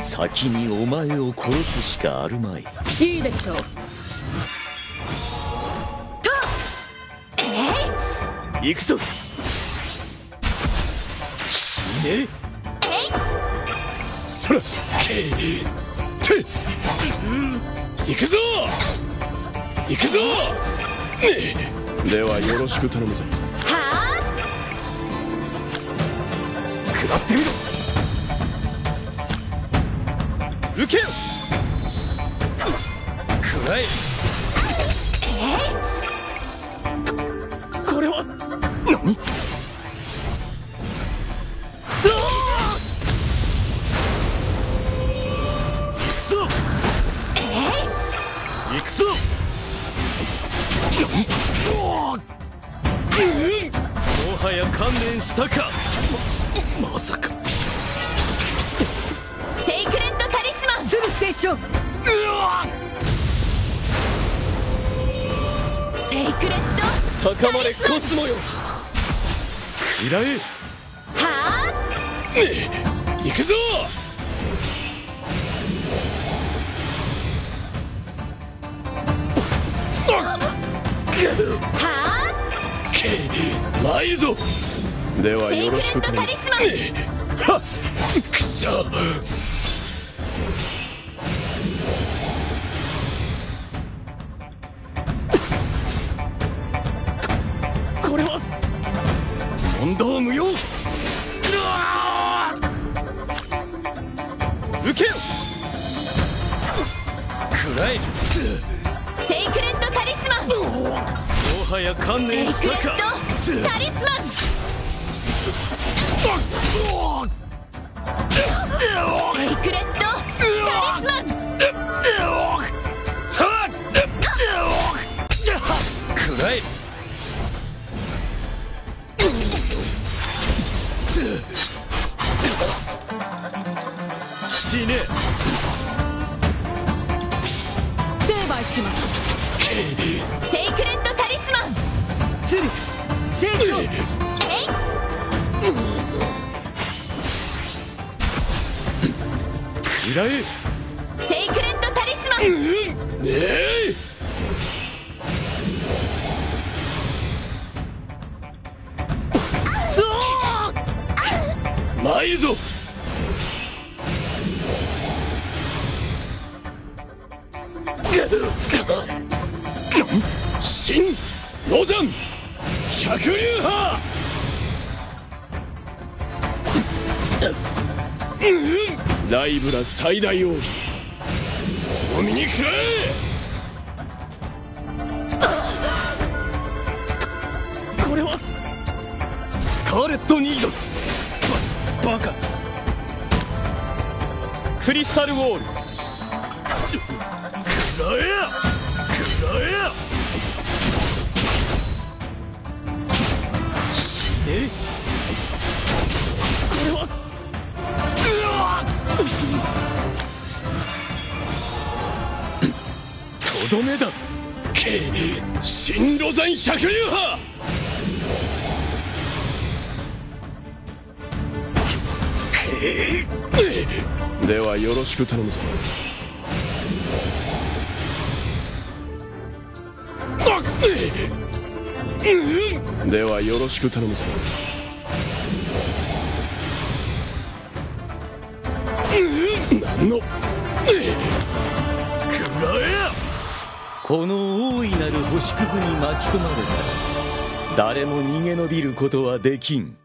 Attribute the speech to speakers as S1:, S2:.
S1: 先にお前を殺すしかあるまい。
S2: いいでしょう。
S1: 行くぞ。死ね行くぞ。行くぞ。ではよろしく頼むぞ。
S3: は
S1: 食らってみろ。受けよ食らえ？これは何？行くぞ。もはや観念したか。ままさか。
S3: あセイクレットタリスマン。
S2: ズル成長。
S3: セイクレット
S1: 高まれコスモよ。食らえ。
S3: は
S1: 行くぞ
S3: あ？は
S1: 参るぞ。ではよろしくこれは問答無用。うわー！受けよ食らえ
S3: セイクレ
S1: もはや観
S3: セクレッ
S1: 念したか
S3: トタリスマンセイクレットタリスマン
S1: くらえ死ね
S2: 成敗します。
S3: セイクレットタリスマン。
S2: ズル成長
S3: えい。
S1: くらえ
S3: セイクレットタリスマン。
S1: ねえ参るぞ新ロザン百竜派。ライブラ最大奥義その身に食らえ。これはスカーレット・ニード。ルババカ。クリスタル・ウォール。くらえどめだ。け新ロザン百竜派ではよろしく頼むぞ。ではよろしく頼むぞ。何のくらえこの大いなる星屑に巻き込まれたら誰も逃げ延びることはできん。